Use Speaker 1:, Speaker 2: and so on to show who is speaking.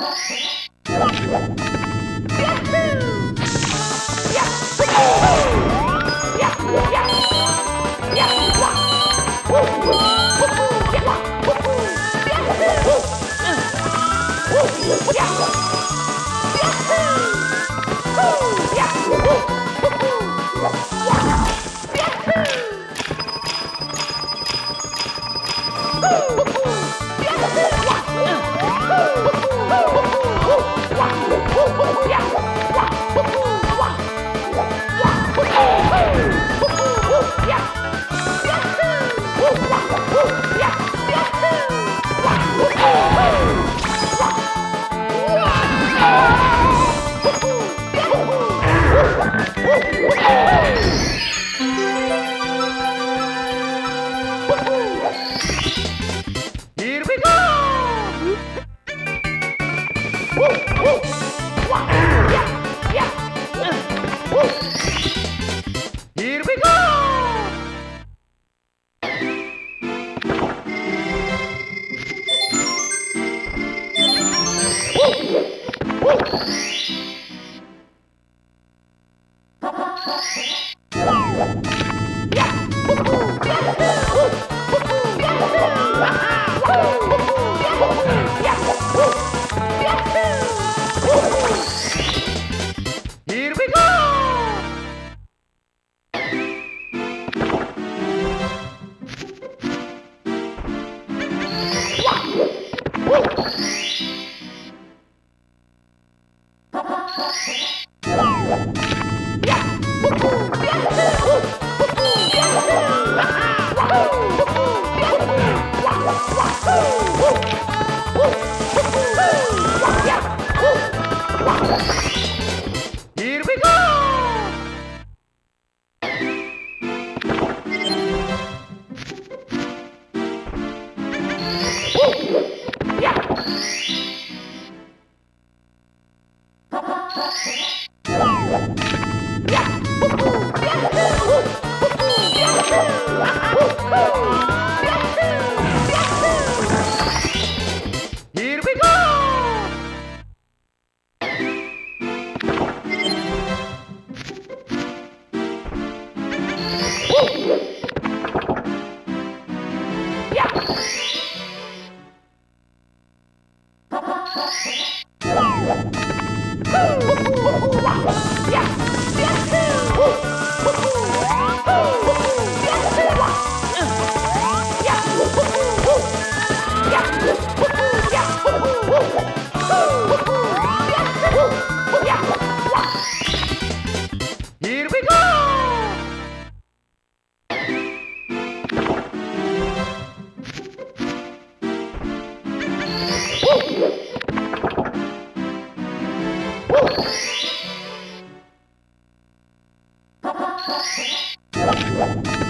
Speaker 1: Yahoo! Yahoo! Yeah. 嘿呦吼吼
Speaker 2: Oh,
Speaker 1: my God.